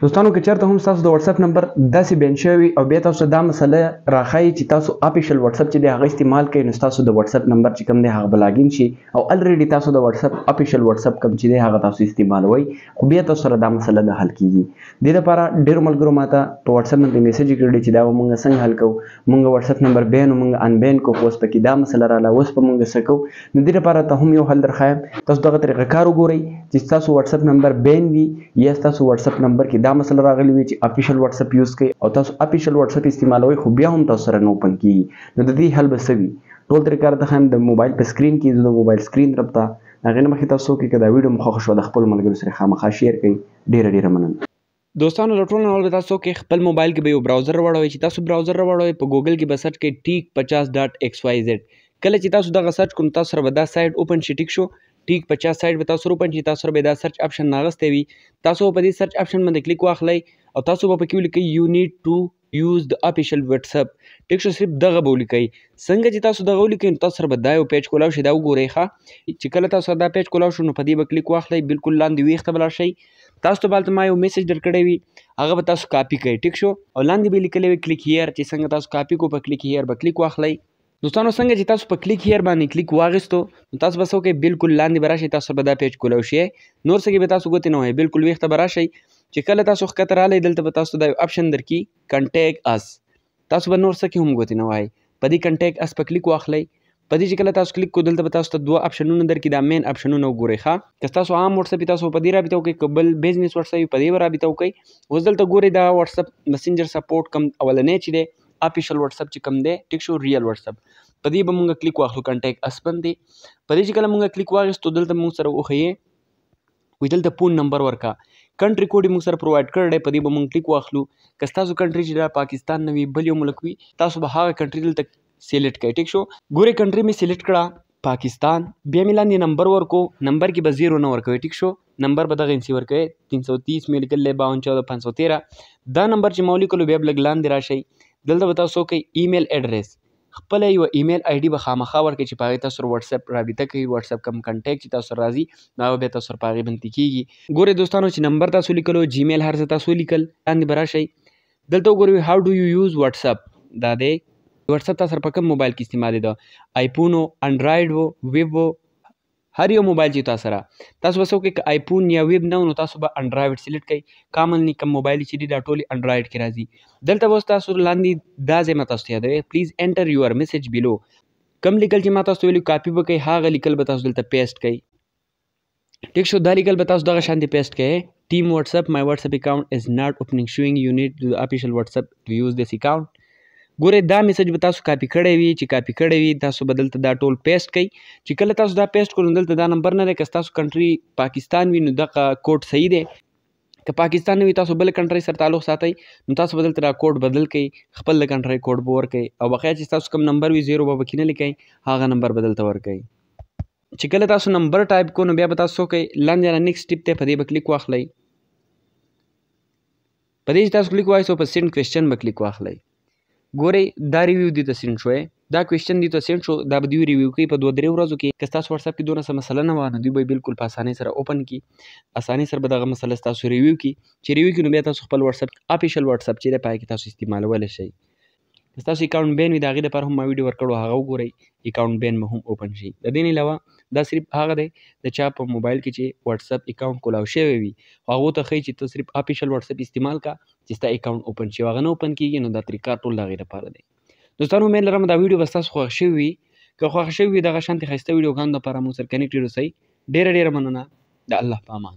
دوستانو که چېرته هم تاسو د واتس اپ نمبر داسې بین شوی او بیا تاسو دا مسله راخایي چې تاسو اپیشل واتس اپ چې دی هغه استعمال کوي نو تاسو د واتس اپ نمبر چې کوم دی هغه بلاګین شي او الریډي تاسو د واتس اپ اپیشل واتس اپ کوم چې دی هغه تاسو استعمالوي خو بیا تاسو سره دا مسله نه حل کیږي د لپاره ډیر ملګرو ماته په واتس اپ باندې میسج کړی چې دا موږ څنګه حل کوو مونږ واتساپ نمبر بین مونږ ان بین کو اوس پکې دا مسله رااله اوس په مونږ سکو نو دې لپاره ته هم یو حل درخایم تاسو دغه طریقه کار وګورئ چې تاسو واتساپ نمبر بین وي یا تاسو واتساپ نمبر کې دا مسله راغلی وي چې افیشل واتساپ یوز کړئ او تاسو افیشل واتساپ استعمالوي خو بیا هم تاسو سره نه اوپن کیږي نو د دې حل به څه وي ټول طریقه راته خایم د موبایل په سکرین کې زه د موبایل سکرین طرف ته هغې نه مخکې تاسو کې که دا ویډیو مو خوښه شوه د خپلو ملګرو سره خامخا شیر کړئ ډېره ډېره مننه دوستانو له ټولو اول به تاسو کې خپل موبایل کې به یو براوزر راوړوي چې تاسو براوزر راوړوي په ګوګل کې به سرچ کې ټیک 50 ډاټ ایکس وای زد کله چې تاسو دغه سرچ کوم تاسو سره به دا سایت اوپن شي ټیک شو ټیک 50 سایت به تاسو اوپن شي تاسو سره به دا سرچ اپشن ناغسته وي تاسو په دې سرچ اپشن باندې کلیک واخلئ او تاسو به پکې ولیکئ یو نیډ ټو یوز د اپیشل واتس اپ ټیکسټ صرف دغه به ولیکئ څنګه چې تاسو دغه ولیکئ نو تاسو سره به دا یو پیج کولاو شي دا وګورئ ښه چې کله تاسو دا پیج کولاو شو نو په دې به کلیک واخلئ بالکل لاندې ویښ ته به لاړ شئ تاسو ته به هلته ما یو میسج درکړی وي هغه به تاسو کاپي کړئ ټیک شو او لاندې به یې لیکلی وي کلیک هیر چې څنګه تاسو کاپي کو په کلیک هیر به کلیک واخلئ دوستانو څنګه چې تاسو په کلیک هیر باندې کلیک واغستو نو تاسو به څوکې بالکل لاندې براشي تاسو به دا پیج کولاو شي نور څه کې به تاسو ګوتې نه وای بالکل ویخته براشي چې کله تاسو ښکته رالی دلته به تاسو دا اپشن درکې کنټیک اس تاسو به نور څه کې هم ګوتې نه وای په دې کنټیک اس په کلیک واخلئ په دې چې کله تاسو کلیک کو دلته به تاسو ته دوه اپشنونه درکې دا مین اپشنونه وګورئ ښه که تاسو عام واتساپ تاسو په دې رابطه وکړئ که بل بزنس واتساپ په دې رابطه وکړئ اوس دلته ګورئ دا واتساپ مسنجر سپورټ کم اولنې چې دی اپیشل واتس اپ چې کوم دی ټیک شو ریل واتس اپ په دې به مونږ کلیک واخلو کنټیکټ اس باندې په دې چې کله مونږ کلیک واغستو دلته مونږ سره وخیې وی دلته فون نمبر ورکا کنټری کوډ مونږ سره پروواید کړی دی په دې به مونږ کلیک واخلو که ستاسو کنټری چې دا پاکستان نه وي بل یو ملک وي تاسو به هغه کنټری دلته سلیکټ کړئ ټیک شو ګورې کنټری مې سلیکټ کړه پاکستان بیا مې لاندې نمبر ورکو نمبر کې به زیرو نه ورکوي ټیک شو نمبر به دغه انسی ورکوي 330 مې لیکل دی 521413 دا نمبر چې مو لیکلو بیا بلګ لاندې راشي دلته به تاسو کوي ایمیل اډرس خپل یو ایمیل آی ډي به خامخا ورکړي چې پاغه تاسو واتس اپ رابطه کوي واتس اپ کوم کنټیکټ چې تاسو راځي دا به تاسو پاغه بنتي کیږي ګوره دوستانو چې نمبر تاسو لیکلو جیمیل هر څه تاسو لیکل لاندې براشي دلته وګورئ هاو ډو یو یوز واتس اپ دا دی واتس اپ تاسو سره په کوم موبایل کې استعمال ده آیفون او انډراید وو ویب وو هر یو موبایل چې تاسو سره تاسو وسو کې آیفون یا ویب نه نو تاسو به انډراید سلیکټ کړئ کامنلی کوم موبایل چې دی دا ټول انډراید کې راځي دلته وسو تاسو لاندې دا ځای متاسو ته دی پلیز انټر یور میسج بیلو کم لیکل چې ما تاسو ویلو کاپی وکړئ هغه لیکل به تاسو دلته پیسټ کړئ ټیک شو دا لیکل به تاسو دغه شان دی پیسټ کړئ ټیم واتس اپ مای واتس اپ اکاونټ از ناٹ اوپننګ شوینګ یو نیډ د افیشل واتس اپ ټو یوز دیس اکاونټ ګوره دا میسج به تاسو کاپی کړی وي چې کاپی کړی وي تاسو به دلته دا ټول پیسټ کړئ چې کله تاسو دا پیسټ کړئ نو دلته دا نمبر نه دی که تاسو کنټري پاکستان وي نو دغه کوډ صحیح دی که پاکستان وي تاسو بل کنټري سره تعلق ساتئ نو تاسو به دلته دا کوډ بدل کړئ خپل د کنټري کوډ به ورکړئ او بقیه چې تاسو کوم نمبر وي زیرو به پکې نه لیکئ هغه نمبر به دلته ورکړئ چې کله تاسو نمبر ټایپ کو نو بیا به تاسو کوي لاندې را نیکسټ ټیپ ته په دې به کلیک واخلئ په دې چې تاسو کلیک واخلئ په سینډ کوېشن به کلیک واخلئ ګورئ دا ریویو دې ته سینډ شوی دا کوېشن دې ته سینډ شو دا به دوی ریویو کوي په دوه درې ورځو کې که ستاسو وټساپ کې دونه څه مسله نه وه نو دوی به یې بلکل په اسانۍ سره اوپن کړي اسانۍ سره به دغه مسله ستاسو ریویو کړي چې ریویو کړي نو بیا تاسو خپل وټساپ افیشل وټساپ چې دی په هغې کې تاسو استعمالولی شئ که تاسو اکاونټ بین وي د هغې لپاره هم ما ویډیو ورکړو هغه وګورئ اکاونټ بین به هم اوپن شي د دې نه علاوه دا صرف هغه دی د چا په موبایل کې چې واتس اپ اکاونټ کولاو شوی وي هغه ته ښیي چې ته صرف افیشل واتس اپ استعمال کا چې ستا اکاونټ اوپن شي هغه نه اوپن کیږي نو دا طریقه ټول د هغې لپاره دی دوستانو امید لرم دا ویډیو به ستاسو خوښ شوې وي که خوښ شوې وي دغه شانتې ښایسته ویډیوګانو لپاره مو سره کنیکټډ اوسئ ډېره ډېره مننه د الله په امان